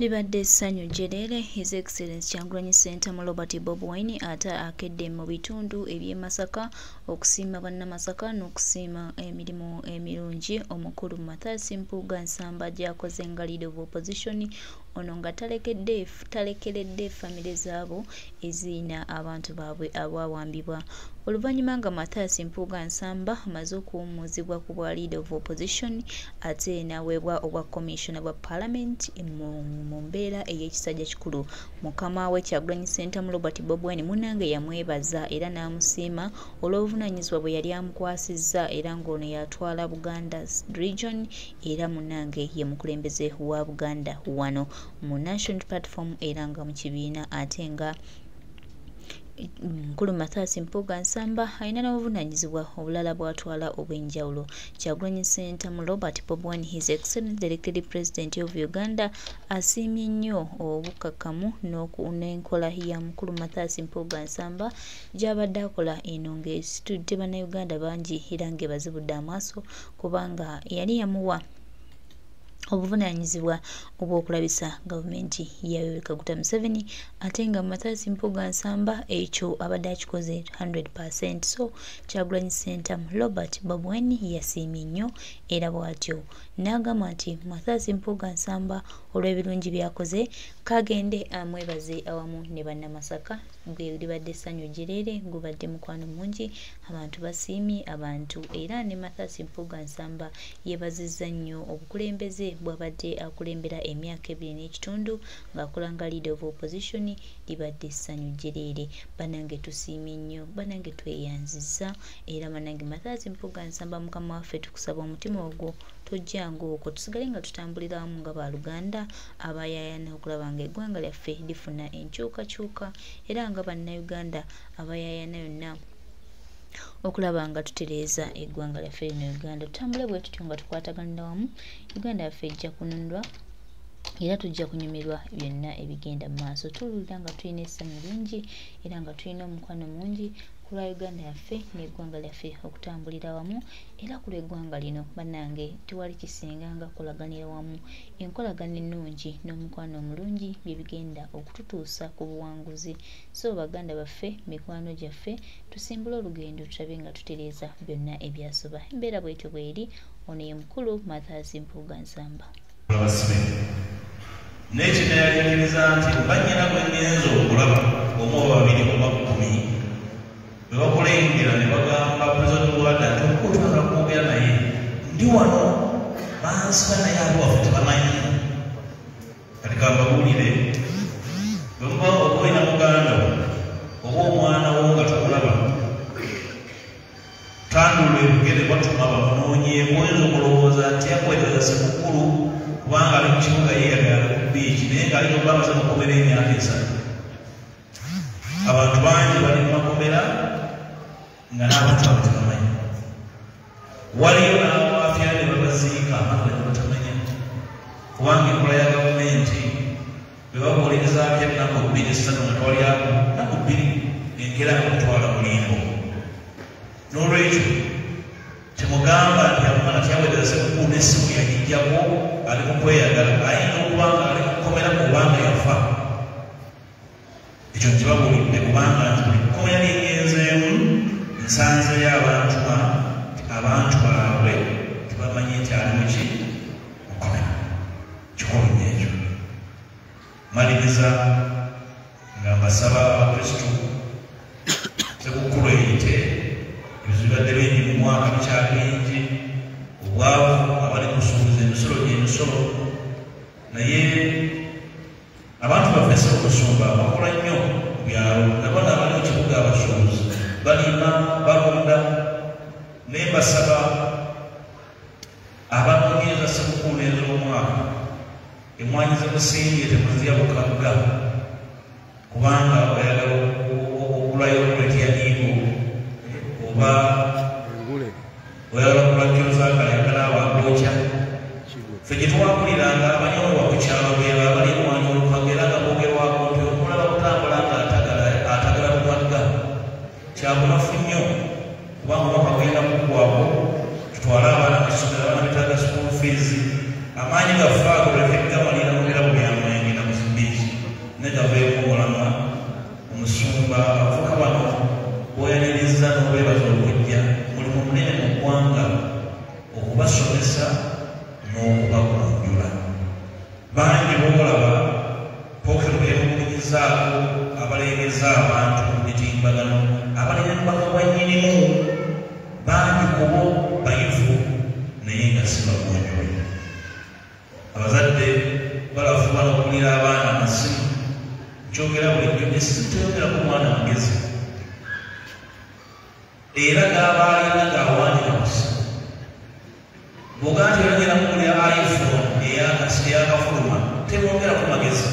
libadde essanyu jjereere his excellence kyangulanyi ssentamu robert bob wine ate akedde mu bitundu eby'e masaka okusiima bannamasaka n'okusiima emirimu emirungi. Omukulu mathaasi mpuuga nsamba gy'akoze nga leader of opposition ono nga talekedde talekeredde famire zaabo eziina abantu baabwe abawambibwa. Oluvannyuma nga mathaasi mpuuga nsamba amaze okuwummuzibwa ku bwa leader of opposition ate n'aweebwa obwa commissioner bwa parliament mu mbeera ey'ekisajja kikulu. Mukama we kyagulanyi ssentamu robert bob wine munnange yamwebaza era n'amusiima olw'obuvunaanyizibwa bwe yali amukwasizza era ng'ono yatwala buganda region era munnange ye mukulembeze wa buganda wano mu national platform era nga mu kibiina ate nga mukulu mathaasi mpuuga nsamba alina n'obuvunaanyizibwa obulala bw'atwala obw'enjawulo. Kyagulanyi ssentamu robert bobwan his excellent the elected president of uganda asiimye nnyo obukkakkamu n'enkola ya mukulu mathaasi mpuuga nsamba gy'abadde akola eno ng'esitudde bannayuganda bangi era ng'ebazibudde amaaso kubanga yali yamuwa obuvunaanyizibwa obw'okulabisa gavumenti ya yoweri kaguta museveni ate nga mathaasi mpuga nsamba ekyo abadde akikoze 100 so kyagulanyi sentamu robert babwani yasiimye nnyo era bw'atyo n'agamba nti mathaasi mpuga nsamba olw'ebirungi byakoze kagende amwebaze awamu ne bannamasaka. Gwe libadde essanyu jereere gubadde mukwano mungi abantu basiimye abantu. Era ne mathaasi mpuga nsamba yeebazizza nnyo. Obukulembeze bw'abadde akulembera emyaka ebiri n'ekitundu ng'akola nga leader of opposition libadde essanyu jereere banange tusiimye nnyo banange tweyanzizza era banange mathaasi mpuga nsamba mukama waffe tukusaba omutima ogwo tojjanga okwo. Tusigale nga tutambulira wamu nga baluganda abayaayana okulaba nga eggwanga lyaffe lifuna enkyukakyuka era nga bannayuganda abayaayana yonna okulaba nga tutereeza eggwanga lyaffe lino uganda. Tutambule bwe tutyo nga tukwataganira wamu uganda yaffe ejja kununulwa era tujja kunyumirwa byonna ebigenda mu maaso. Tuwulira nga tulina essanyu lingi era nga tulina omukwano mungi ku lwa uganda yaffe n'eggwanga lyaffe okutambulira wamu era ku lw'eggwanga lino bannange tewali kisinganga kolaganira wamu. Enkolagana ennungi n'omukwano omulungi bye bigenda okututuusa ku buwanguzi. So baganda baffe mikwano gyaffe tusimbule olugendo tulabe nga tutereeza byonna ebyasoba. Embeera bwetyo bweri ono ye mukulu mathaasi mpuuga nsamba n'ekinayalikiriza nti oluvanyira gwengenza okulaba omu oba oba kkumi bwe bakulengera ne bagamba pulezidenti nti okutwala kwogera naye ndi wano bansiba naye ali tebamanyi. Kati kambabuulire bwe muba okulina muganda wo oba omwana wo nga tukulaba tandula ebigere batuma bamunoonyeeko oyinza okulowooza nti akwetereza sekukulu kubanga ali mu ku biiki naye ng'alina okuba amaze mukomera emyaka esatu abantu bangi bali mu makomera nga n'abantu abo tebamanyi waliyo n'abafyana ne babaziika abantu ne batamanya kubanga enkola ya gavumenti bwe babolerezaako ennaku bbiri esatu nga twalyako nnaku bbiri engera okutwala mulimbo n'olwekyo temugamba tyaweereza sekukulu n'essimu yagijjako ali mu kweyagala ayinza okuba nga ali kukomera kubanga yafa ekyo nkibabuulidde kubanga nti buli kukomera lyengenzeemu nsanzeyo abantu abantu baabwe tebamanyi nti alimu ki mukomera kikulu nnyo ekyo maliriza nga mbasaba abakristu sekukulu eyite ebizibadde bingi mu mwaka bikyali obwavu abali kusuubuza emisolo gyemisolo naye abantu baffe se okusumba bakola nnyo mu byalo nabo naabali mu kibuga abasuubuzi balima balunda naye mbasaba abanoonyereza sekukulu n'ez'omwaka emwanyi zemusimbye temuzirya bukagga kubanga balafuba n'okulira abaana amasimu kyogera bulijjo esimu teyogerako omwana mugezi era gabaalina gaawandika ku simu bwoga nti oyogera mukulira iphone eyakafuluma tebongerako magezi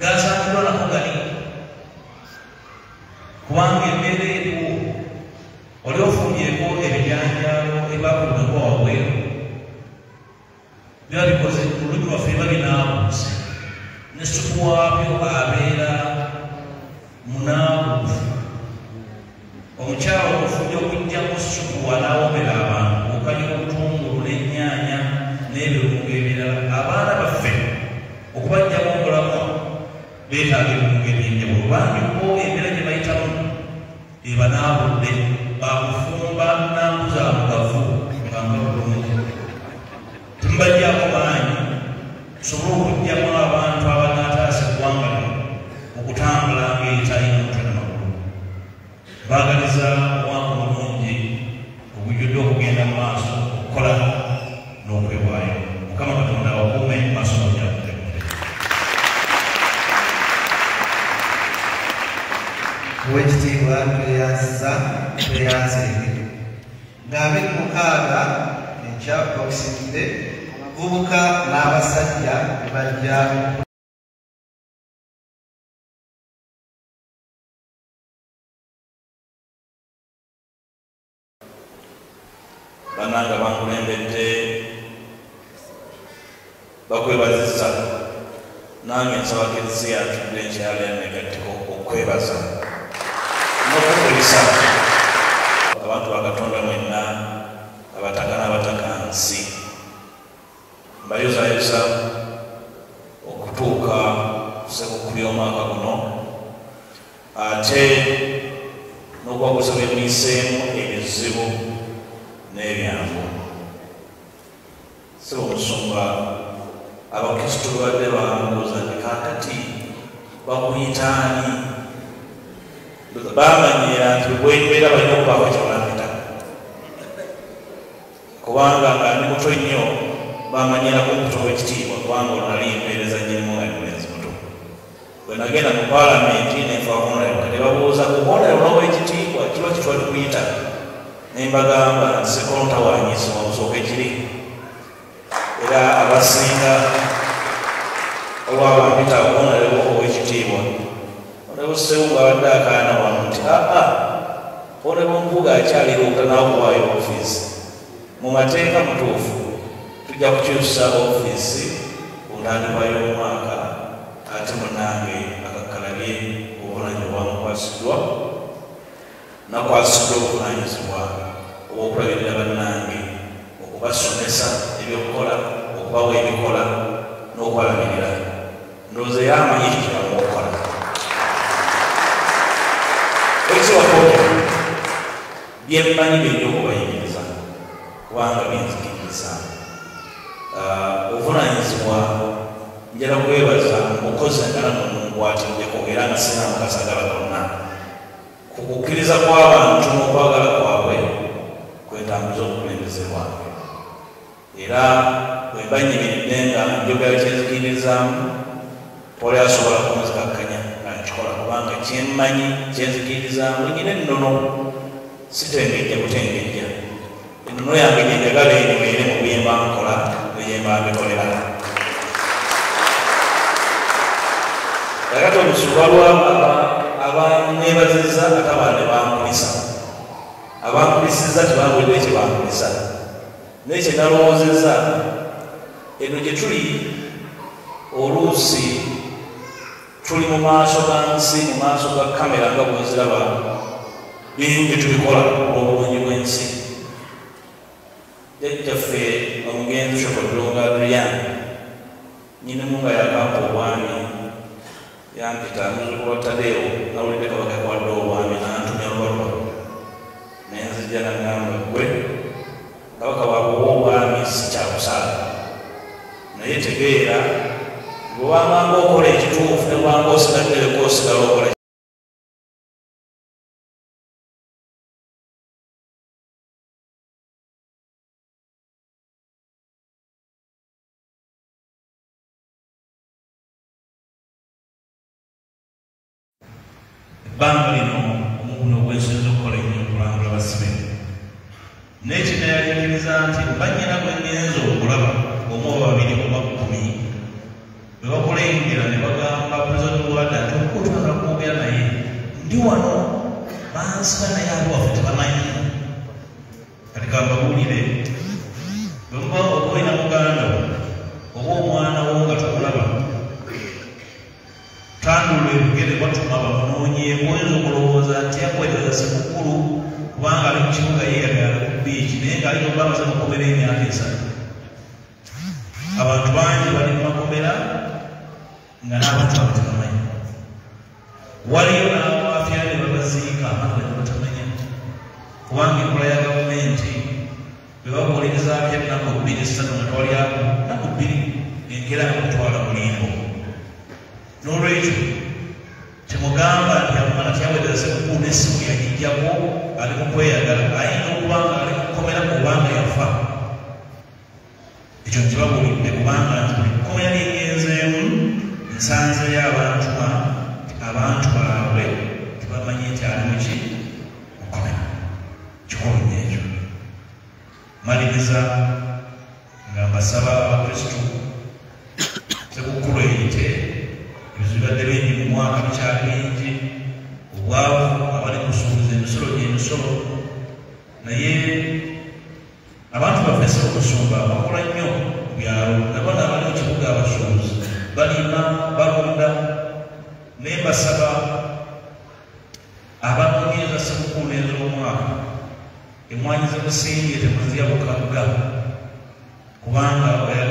gasangibwa nako gali kubanga embeera bikoze olulimi lwaffe biba binaabuuzi ne supu waabyo abeera munaabuufu omukyalo okufujja okugjamu supu wanaawomera abantu okanya obutungulu n'ennyaanya n'ebirungo ebirala abaana baffe okubajjamu omulamwa beetaaga ebirungo ebyenjawulo bangi bo embeera gye bayitamu ebanaabudde bakufumba n'abasajja ne bajja bananga bankulembedde bakwebazisa nange nsaba kiriziya atudde enkyalo yanegattiko okwebaza n'okukulisa abantu bakatonda mwenna abataka n'abataka nsi mbayozayoza okutuuka sekukuli omwaka guno. Ate n'okwakusa bemiiseemu ebizibu n'ebyangu. Si omusumba abakristu badde bambuuza nti kakati bakuyitaani bamanyira nti bwenyumira balina okubaako kyebalampita kubanga nga ndi muto nnyo bamanyiraku muto w'ekitiibwa kubanga olunali mpeereza nyirimu nga mulenzi muto bwe nagenda mu paalamenti nenfa honorable kati babuuza ku honorable n'owekitiibwa kiba kitwa tukuyita nembagamba nti sekolonta wanyisibwa busooka kiri era abasinga olwabampita okunalewo owekitiibwa olebo sewu abadde akaana wano nti aa olebo mpuga akyaliruuka nakuwaayo ofiisi mu mateeka mutuufu tujja kukyusa ofiisi ku ntandikwa y'omwaka ate munange akakalabye obuvunanyizibwa bwamukwasiddwa nakwasiddwa obuvunanyizibwa obwokulabirira bannange okubasomesa ebyokukola okubawa ebikola n'okubalamirira ndowooza yamanyi kyebamu okukola ekiwakola byemmanyi byenya okubayigiriza kubanga byenzikiriza obuvunanyizibwa njala kwebaza mukozi ngala nomungwatiddeko era nga sina mukasagala gonna. Kukukkiriza kw'abantu n'okwagala kwabwe kwetambuza obukulembeze bwange. Era bwe mbanyimiridde nga njogera kyenzikiririzaamu poli asobola kunzikakkanya nga nkikola kubanga kyemmanyi kyenzikiririzaamu linyina ennono sitengejja butengejja ennono yange gyenjagala enywere mu byemba nkola byemba mbikolera kakati olusuba lwabo abanebaziza ate abandi bankulisa abankulisiza tebawedde ekyo bankulisa naye kyenalowoozeza eno gye tuli oluusi tuli mu maaso ga nsi mu maaso ga kamera nga bweziraba bingi tubikola olw'obulungi bw'ensi jajjaffe ogenze okutunga lulya nyinimu nga yava yampita muzuku ebbanga lino omuguno ogwensinza okukola ennyo okulambula basibe naye yayigiriza nti banyina gwengenza okulaba omu oba babiri oba kumi bwe bakulengera ne bagamba pulezidenti wada nti okutwala kwogera naye ndi wano bansiba naye ali waffe tebamanyi. Kati kambabuulire bwe muba enkera nga kutwala mulimbo n'olwekyo temugamba nti amana tyaweereza sekukulu n'essimu yagijjako ali mu kweyagala ayinza okuba nga ali kukomera kubanga yafa ekyo nkibabuulidde kubanga nti buli kukomera lyengenzeemu nsanzeyo abantu ba abantu baabwe tebamanyi nti ali muki mukomera kikulu nnyo ekyo maliriza nga mbasaba abakristu eyite ebizibadde bingi mu mwaka bikyali bingi obwavu abali kusuubuza emisolo gyemisolo. Naye abantu baffe se okusumba bakola nnyo mu byalo. Nabo naabali mu kibuga abasuubuzi balima balunda naye mbasaba abanoonyereza sekukulu n'ez'omwaka emwanyi zemusimbye temuzirya bukagga kubanga oyagala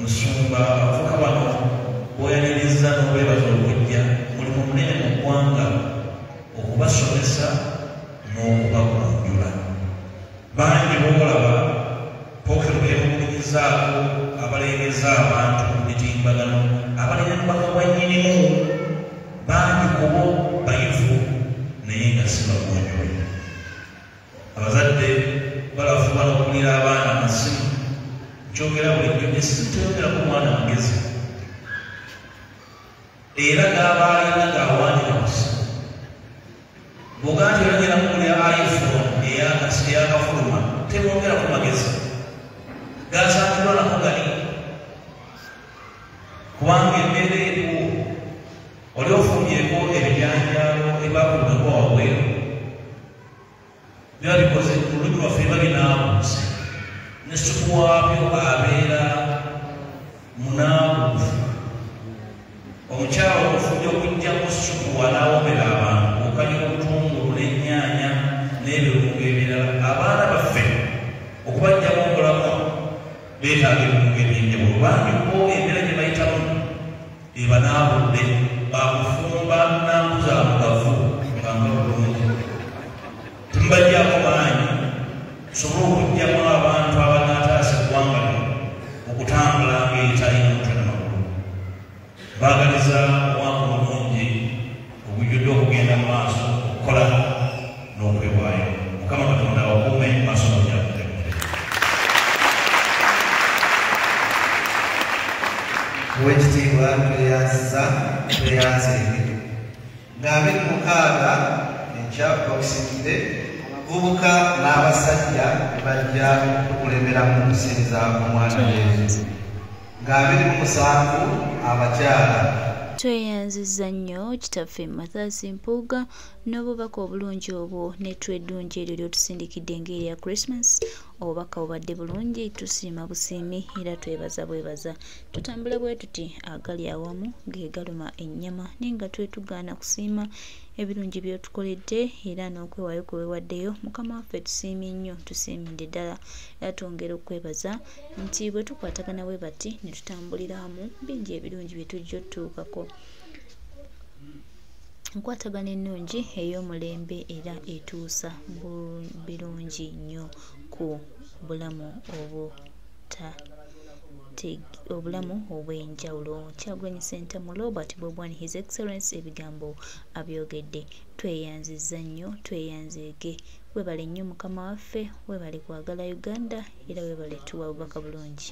omusumba abavuka bano boyaniriza n'obeebaza okujja mulimu munene mu ggwanga okubasomesa n'okubagunjula bangi boolaba pookero beemugulirizaako abalengeza abantu mu mitimbagano abalina mubaka bwa nnyinimu. Bangi kubo bayivu naye nga si bagonjole nkyogera bulijjo esimu toyogerako omwana mugezi era gaba ebanaabudde bakufumba nankuza mugavu nganga bulungi temubajjako maanyi tusobole okugjamu abantu abanaataasa eggwanga okutambula ng'eyitalina mutwe namagulu baagaliza mukaaga enkya day bubuka n'abasajja bajja okulemera mu kusiriza omwana yesu. Ng'abiri mu musanvu abakyala. Tweyanziza nnyo kitaffe mathaasi mpuuga n'obubaka obulungi obwo netwa eddungi eryo lyotusindikidde ng'erya christmas. Obubaka bubadde bulungi tusiima busiimi era twebaza bwebaza. Tutambula bwe tuti agali awamu ge galuma ennyama naye nga twetugaana kusiima ebirungi byotukoledde era n'okwewaayo kwe weewaddeyo. Mukama waffe tusiimye nnyo tusiimidde ddala. Era twongera okwebaza nti bwe tukwatagana bwe bati ne tutambuliramu bingi ebirungi bye tujja otutuukako enkwatagana ennungi ey'omulembe era etuusa birungi nnyo ku bulamu obuta obulamu obw'enjawulo. Kyagulanyi ssentamu robert bobwan his excellence ebigambo abyogedde tweyanziza nnyo tweyanzeege webale nnyo mukama waffe webale kwagala uganda era webale tuwa bubaka bulungi